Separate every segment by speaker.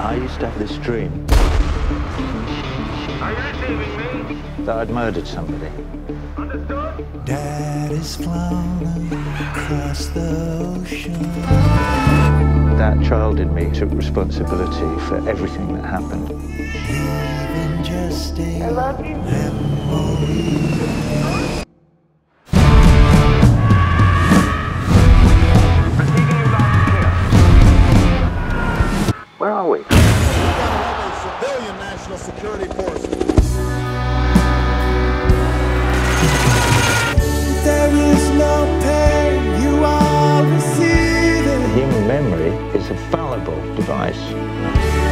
Speaker 1: I used to have this dream
Speaker 2: Are you receiving me?
Speaker 1: that I'd murdered somebody.
Speaker 2: Understood?
Speaker 3: Dad is flown across the ocean.
Speaker 1: That child in me took responsibility for everything that happened.
Speaker 3: Leaving just a
Speaker 4: I love you.
Speaker 5: Civilian national security forces.
Speaker 3: There is no pain you are receiving.
Speaker 1: Human memory is a fallible device.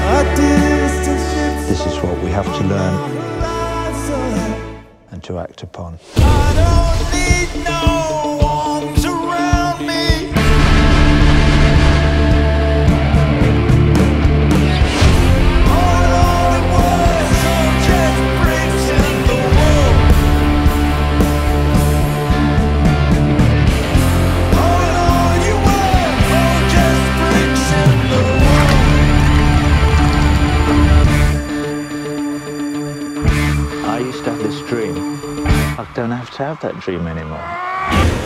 Speaker 3: A distant ship
Speaker 1: This is what we have to learn and to act upon. I don't have to have that dream anymore.